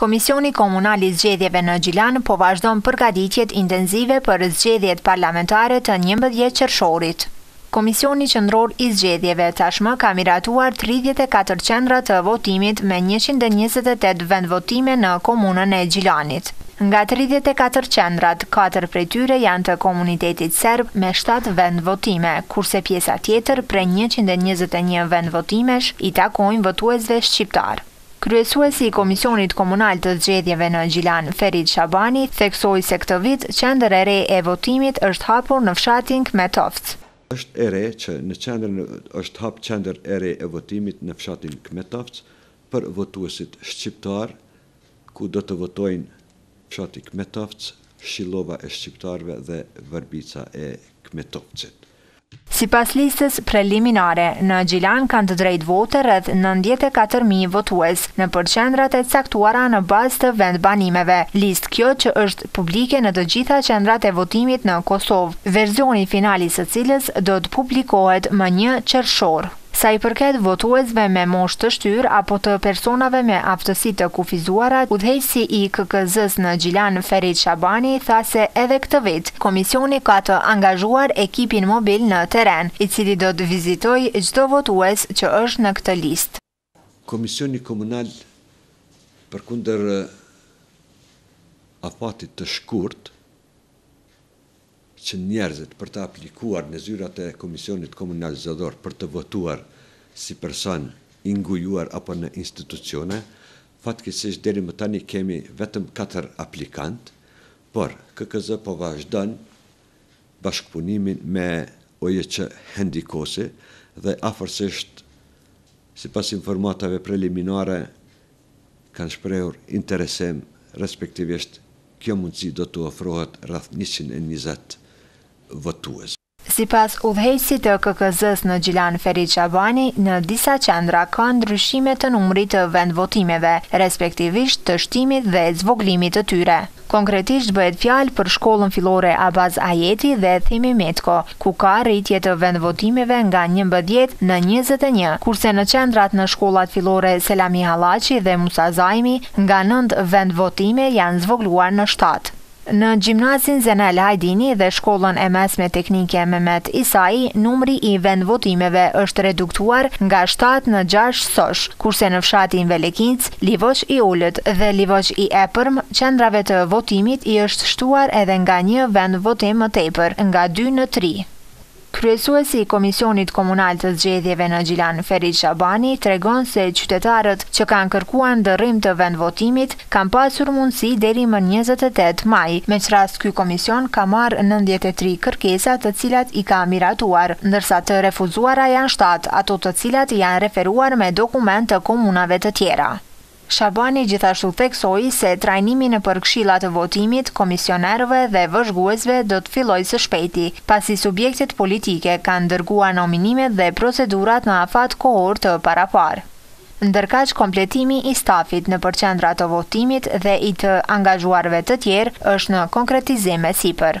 Komisioni Komunal i Zgjedhjeve në Gjilan po vazhdon përgatitjet intenzive për zgjedhjet parlamentare të njëmbëdhjetë qershorit. Komisioni Qendror i Zgjedhjeve tashmë ka miratuar tridhjetë e katër qendra të votimit me njëqind e njëzet e tetë vendvotime në komunën e Gjilanit. Nga tridhjetë e katër qendrat, katër prej tyre janë të komunitetit serb me shtatë vendvotime, kurse pjesa tjetër prej njëqind e njëzet e një vendvotimesh i takojnë votuesve shqiptarë. Kryesuesi i Komisionit Komunal të Zgjedhjeve në Gjilan, Ferit Shabani, theksoi se këtë vit qendër e re e votimit është hapur në fshatin Kmetovc. Është e re që në qendrën është hap qendër e re e votimit në fshatin Kmetovc për votuesit shqiptarë, ku do të votojnë fshati Kmetovc, Shillova e shqiptarëve dhe Vërbica e Kmetovcit. Sipas listës preliminare, në Gjilan kanë të drejtë vote rreth nëntëdhjetë e katër mijë votues, nëpër qendrat e caktuara në bazë të vendbanimeve, listë kjo që është publike në të gjitha qendrat e votimit në Kosovë, versioni final i së cilës do të publikohet më një qershor. Sa i përket votuesve me moshë të shtyrë apo të personave me aftësi të kufizuara, udhëheqësi i KKZ-së në Gjilan, Ferit Shabani, tha se edhe këtë vit, Komisioni ka të angazhuar ekipin mobil në terren, i cili do të vizitojë çdo votues që është në këtë listë. Komisioni Komunal përkundër afatit të shkurtë, që njerëzit për të aplikuar në zyrat e Komisionit Komunal Zgjedhor për të votuar si person i ngujuar apo në institucione, fatkeqësisht deri më tani kemi vetëm katër aplikantë, por KKZ po vazhdon bashkëpunimin me OJQ Hendikosi dhe afërsisht sipas informatave preliminare kanë shprehur interesim respektivisht Kjo mundësi do t'u ofrohet rreth njëqind e njëzet votues. Sipas udhëheqësit të KKZ-së në Gjilan Ferit Shabani, në disa qendra ka ndryshime të numrit të vendvotimeve, respektivisht të shtimit dhe zvogëlimit të tyre. Konkretisht bëhet fjalë për shkollën fillore Abaz Ajeti dhe Thimi Mitko, ku ka rritje të vendvotimeve nga njëmbëdhjetë në njëzet e një, kurse në qendrat në shkollat fillore Selami Hallaqi dhe Musa Zajmi nga nëntë vendvotime janë zvogëluar në shtatë. Në Gjimnazin Zenel Hajdini dhe Shkollën e Mesme Teknike Mehmet Isai numri i vendvotimeve është reduktuar nga shtatë në gjashtë sosh, kurse në fshatin Velekinc Livoç i Ulët dhe Livoç i Epërm qendrave të votimit i është shtuar edhe nga një vendvotim më tepër, nga dy në tri. Kryesuesi i Komisionit Komunal të Zgjedhjeve në Gjilan, Ferit Shabani, tregon se qytetarët që kanë kërkuar ndërrim të vendvotimit kanë pasur mundësi deri më njëzet e tetë maj, me ç'rast Ky komision ka marrë nëntëdhjetë e tri kërkesa të cilat i ka miratuar, ndërsa të refuzuara janë shtatë, ato të cilat janë referuar me dokument të komunave të tjera. Shabani gjithashtu theksoi se trajnimi nëpër këshilla të votimit, komisionerëve dhe vëzhguesve do të fillojë së shpejti, pasi subjektet politike kanë dërguar nominimet dhe procedurat në afat kohor të paraparë. Ndërkaq kompletimi i stafit nëpër qendra të votimit dhe i të angazhuarve të tjerë është në konkretizim e sipër.